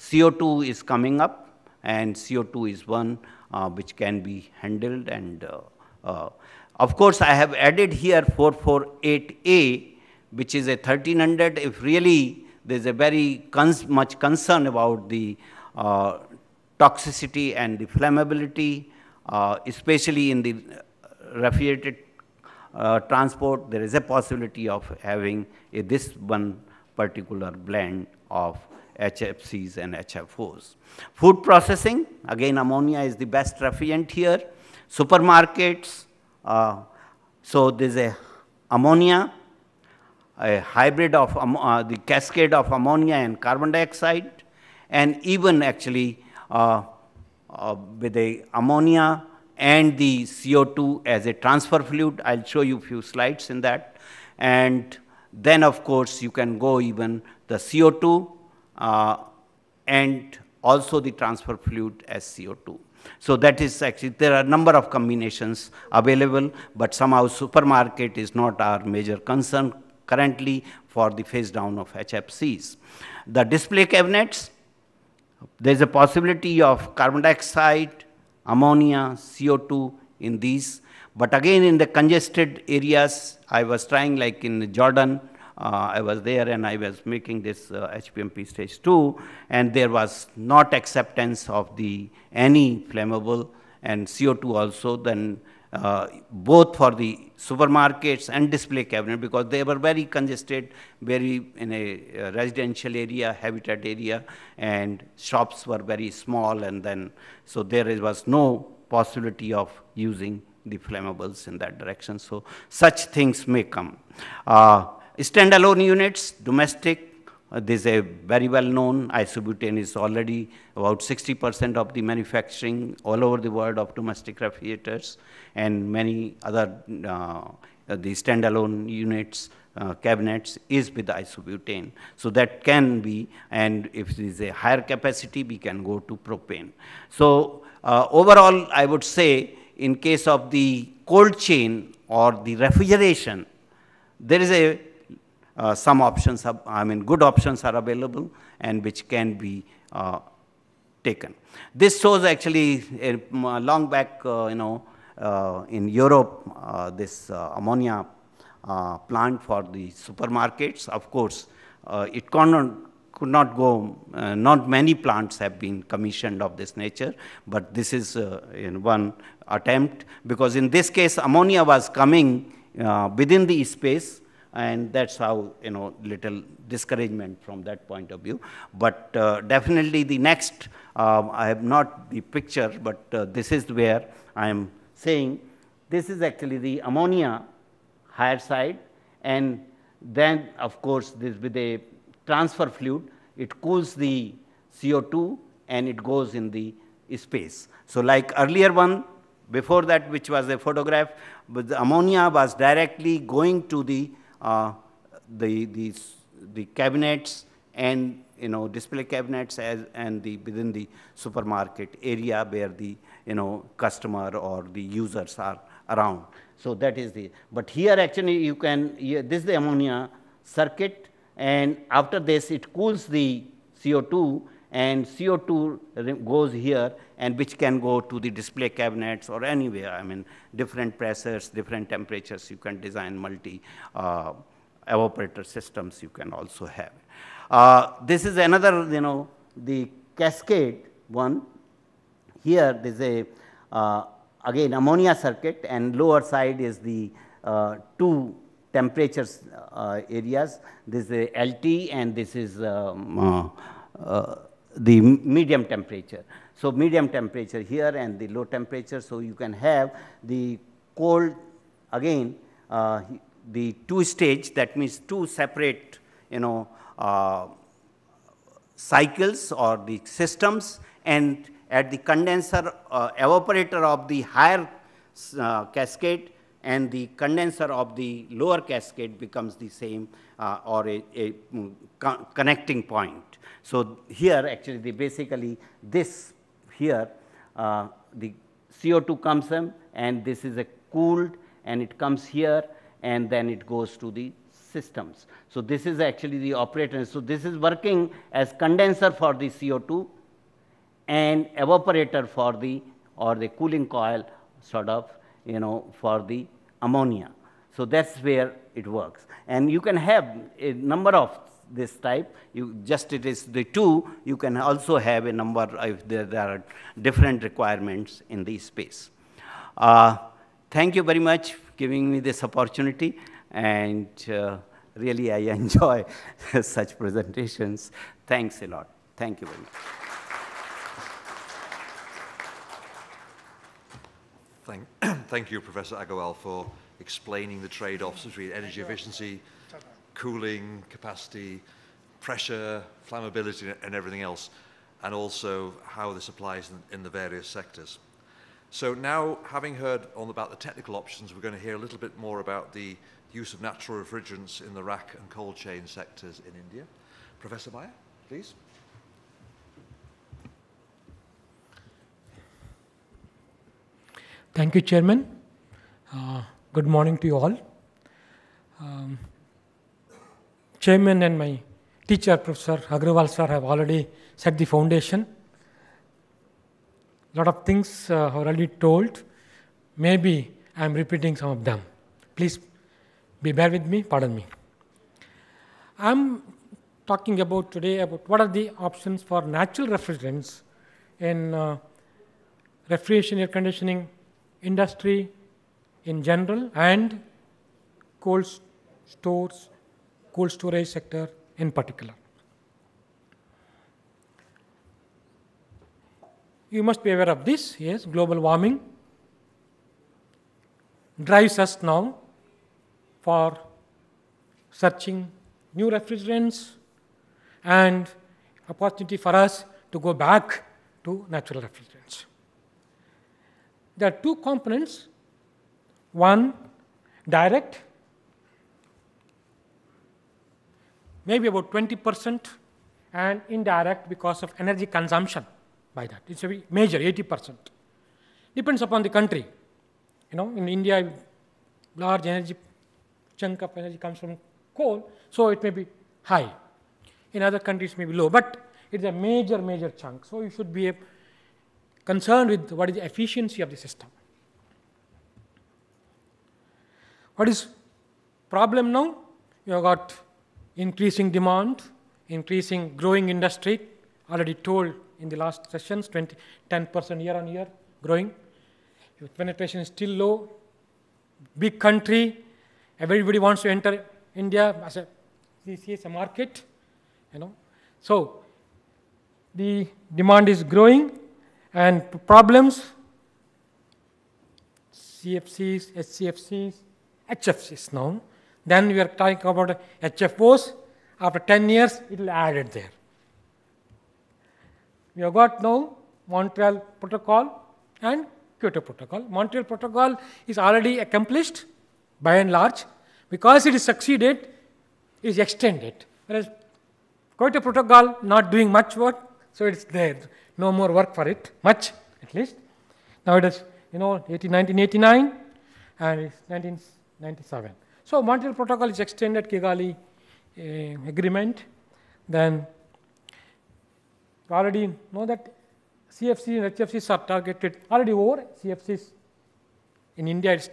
CO2 is coming up and CO2 is one uh, which can be handled and uh, uh, of course I have added here 448A which is a 1300 if really there's a very cons much concern about the uh, toxicity and the flammability especially in the refrigerated uh, transport there is a possibility of having a, this one particular blend of HFCs and HFOs. Food processing, again ammonia is the best refrigerant here. Supermarkets, uh, so there's a ammonia, a hybrid of uh, the cascade of ammonia and carbon dioxide, and even actually uh, uh with the ammonia and the CO2 as a transfer fluid. I'll show you a few slides in that. And then, of course, you can go even the CO2 uh, Uh, and also the transfer fluid as CO2. So that is actually, there are a number of combinations available, but somehow supermarket is not our major concern currently for the phase down of HFCs. The display cabinets, there's a possibility of carbon dioxide, ammonia, CO2 in these. But again, in the congested areas, I was trying like in Jordan, uh, I was there and I was making this uh, HPMP stage 2 and there was not acceptance of the any flammable and CO2 also then uh, both for the supermarkets and display cabinet because they were very congested, very in a uh, residential area, habitat area and shops were very small and then so there was no possibility of using the flammables in that direction. So such things may come. Uh, Standalone units, domestic, uh, this is a very well known isobutane is already about 60% of the manufacturing all over the world of domestic refrigerators and many other uh, the standalone units uh, cabinets is with isobutane. So that can be, and if it is a higher capacity, we can go to propane. So uh, overall, I would say in case of the cold chain or the refrigeration, there is a uh, some options, are, I mean, good options are available and which can be uh, taken. This shows actually long back, uh, you know, uh, in Europe, uh, this uh, ammonia plant for the supermarkets. Of course, it could not go, not many plants have been commissioned of this nature, but this is in one attempt because in this case ammonia was coming within the space and that's how you know little discouragement from that point of view. But uh, definitely the next uh, i have not the picture but uh, this is where i am saying this is actually the ammonia higher side. And then of course this with a transfer fluid it cools the co2 and it goes in the space. So like earlier one before that which was a photograph but the ammonia was directly going to the uh, the, the, the cabinets and you know display cabinets as and the within the supermarket area where the you know customer or the users are around. So that is the but here actually you can this is the ammonia circuit and after this it cools the co2 and CO2 goes here and which can go to the display cabinets or anywhere. I mean, different pressures, different temperatures, you can design multi uh, evaporator systems you can also have. Uh, this is another, you know, the cascade one. Here there is a, uh, again ammonia circuit and lower side is the uh, two temperatures uh, areas. This is LT and this is um, uh, the medium temperature. So medium temperature here and the low temperature. So you can have the cold again uh, the two stage that means two separate you know uh, cycles or the systems and at the condenser uh, evaporator of the higher uh, cascade and the condenser of the lower cascade becomes the same uh, or a, a mm, co connecting point. So here actually the basically this here uh, the CO2 comes in and this is a cooled and it comes here and then it goes to the systems. So this is actually the operator. So this is working as condenser for the CO2 and evaporator for the, or the cooling coil sort of, you know, for the ammonia. So that's where it works. And you can have a number of this type. You just it is the two. You can also have a number if there, there are different requirements in the space. Uh, thank you very much for giving me this opportunity, and uh, really I enjoy such presentations. Thanks a lot. Thank you very much. Thank, thank you, Professor Agarwal, for explaining the trade-offs between energy efficiency, cooling capacity, pressure, flammability, and everything else, and also how this applies in, in the various sectors. So now, having heard all about the technical options, we're going to hear a little bit more about the use of natural refrigerants in the RAC and cold chain sectors in India. Professor Maiya, please. Thank you, Chairman. Uh, good morning to you all. Um, Chairman and my teacher, Professor Agrawal sir, have already set the foundation. A lot of things uh, already told. Maybe I am repeating some of them. Please be bear with me, pardon me. I am talking about today about what are the options for natural refrigerants in uh, refrigeration air conditioning industry in general and cold stores, cold storage sector in particular. You must be aware of this, yes, global warming drives us now for searching new refrigerants and opportunity for us to go back to natural refrigerants. There are two components one, direct, maybe about 20%, and indirect because of energy consumption by that. It's a major, 80%. Depends upon the country. You know, in India, large energy chunk of energy comes from coal, so it may be high. In other countries, it may be low, but it's a major, major chunk. So you should be concerned with what is the efficiency of the system. What is problem now? You have got increasing demand, increasing growing industry, already told in the last sessions, 20, 10% year on year growing. If penetration is still low, big country, everybody wants to enter India as a, as a market, you know. So the demand is growing and problems, CFCs, HCFCs, HFCs now. Then we are talking about HFOs. After 10 years, it will add it there. We have got now Montreal Protocol and Kyoto Protocol. Montreal Protocol is already accomplished by and large. Because it is succeeded, it is extended. Whereas Kyoto Protocol not doing much work, so it's there. No more work for it, much at least. Now it is, you know, 1989 and it's 19. 97. So Montreal Protocol is extended Kigali uh, agreement. Then you already know that CFC and HFCs are targeted already over. CFCs in India is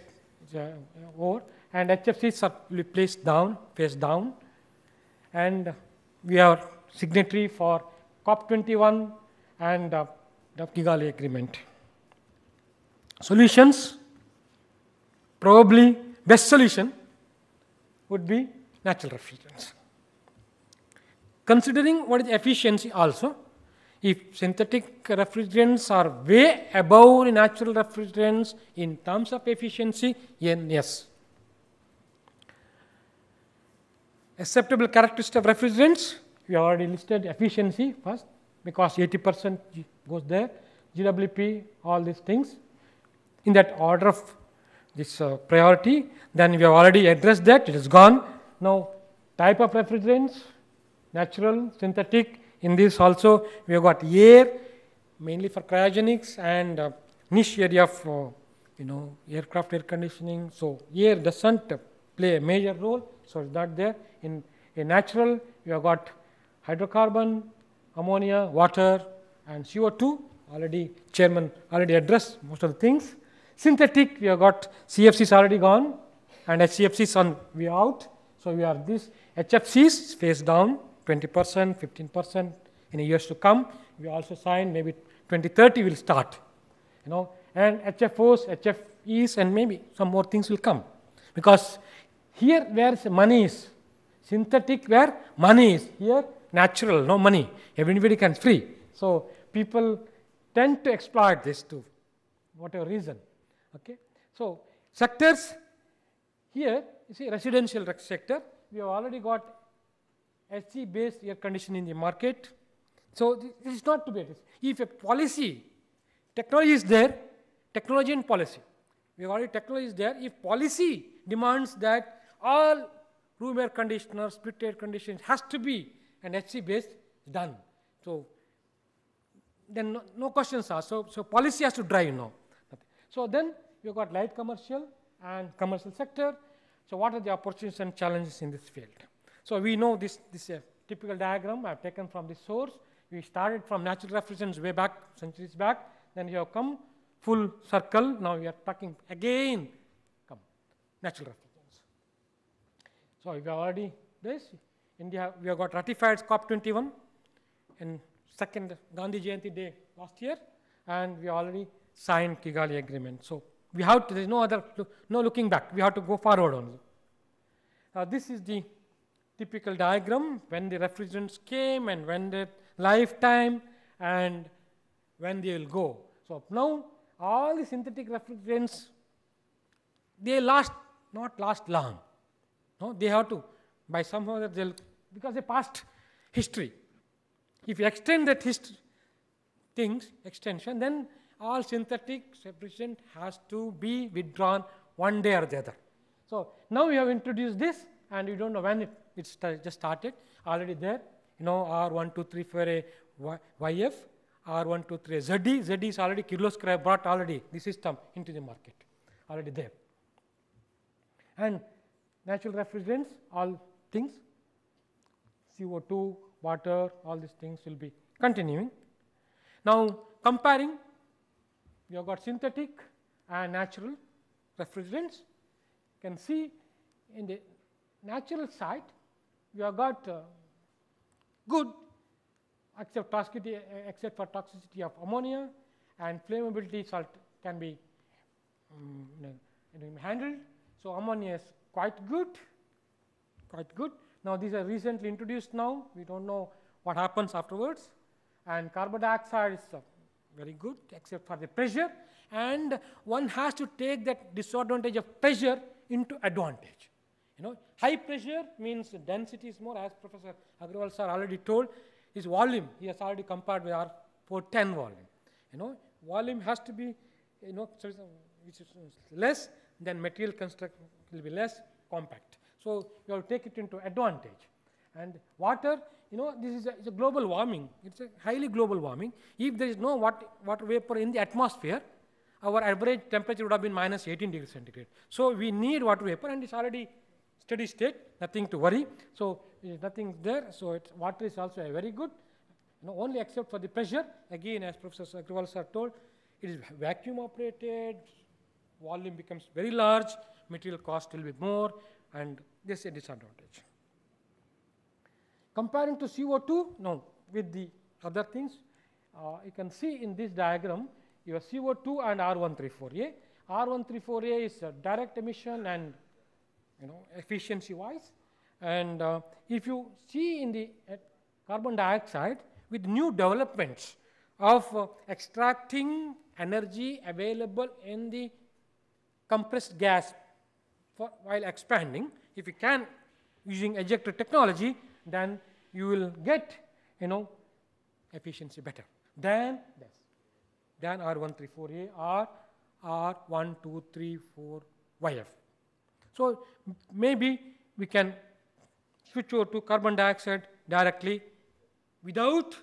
uh, over, and HFCs are placed down, phase down, and we are signatory for COP21 and uh, the Kigali agreement. Solutions probably Best solution would be natural refrigerants. Considering what is efficiency also, if synthetic refrigerants are way above natural refrigerants in terms of efficiency, then yes. Acceptable characteristic of refrigerants, we already listed efficiency first because 80% goes there, GWP, all these things. In that order of this uh, priority. Then we have already addressed that, it is gone. Now, type of refrigerants, natural, synthetic. In this also, we have got air, mainly for cryogenics, and uh, niche area of uh, you know aircraft air conditioning. So, air doesn't play a major role, so it's not there. In, in natural, you have got hydrocarbon, ammonia, water, and CO2. Already, chairman already addressed most of the things. Synthetic, we have got CFCs already gone, and HCFCs on we out. So we are this HFCs phase down 20 percent, 15 percent in years to come. We also signed maybe 2030 will start, you know, and HFOs, HFEs, and maybe some more things will come. Because here where money is, synthetic where money is, here natural, no money, everybody can free. So people tend to exploit this too, whatever reason. Okay. So sectors here, you see residential sector, we have already got HC based air conditioning in the market. So this is not to be If a policy, technology is there, technology and policy. We have already technology is there. If policy demands that all room air conditioners, split air conditioners has to be an HC based, done. So then no, no questions are. So, so policy has to drive now. So then you've got light commercial and commercial sector. So what are the opportunities and challenges in this field? So we know this, this is a typical diagram I've taken from the source. We started from natural refrigerants way back, centuries back. Then you have come full circle. Now we are talking again, come, natural refrigerants. So we have already this. India, we have got ratified COP21 in second Gandhi Jayanti day last year, and we already signed Kigali agreement. So we have to, there is no other, no looking back. We have to go forward only. Uh, this is the typical diagram when the refrigerants came and when the lifetime and when they will go. So now all the synthetic refrigerants, they last, not last long. No, they have to, by somehow that they'll, because they past history. If you extend that history, things, extension, then all synthetic separation has to be withdrawn one day or the other. So now we have introduced this and you don't know when it, it just started, already there, you know, R1, 2, 3, 4, a YF, R1, 2, 3, ZD, ZD is already Kirloskar brought already the system into the market, already there. And natural refrigerants, all things, CO2, water, all these things will be continuing. Now, comparing we have got synthetic and natural refrigerants. You can see in the natural side, we have got uh, good except toxicity, except for toxicity of ammonia and flammability salt can be um, handled. So ammonia is quite good, quite good. Now these are recently introduced now. We don't know what happens afterwards. And carbon dioxide is uh, very good except for the pressure and one has to take that disadvantage of pressure into advantage. You know, high pressure means density is more as Professor Agrawal sir already told his volume he has already compared with our 410 volume. You know, volume has to be you know which is less then material construct will be less compact. So you have to take it into advantage. And water you know, this is a, a, global warming. It's a highly global warming. If there is no water, water vapor in the atmosphere, our average temperature would have been minus 18 degrees centigrade. So we need water vapor, and it's already steady state, nothing to worry. So nothing there. So water is also very good. You know, only except for the pressure. Again, as Professor Agrawal sir told, it is vacuum operated. Volume becomes very large. Material cost will be more, and this is a disadvantage. Comparing to CO2, no, with the other things, uh, you can see in this diagram your CO2 and R134A. R134A is a direct emission and you know efficiency wise. And uh, if you see in the uh, carbon dioxide with new developments of uh, extracting energy available in the compressed gas for, while expanding, if you can using ejector technology, then you will get, you know, efficiency better than this, than R134A or R1234YF. So maybe we can switch over to carbon dioxide directly without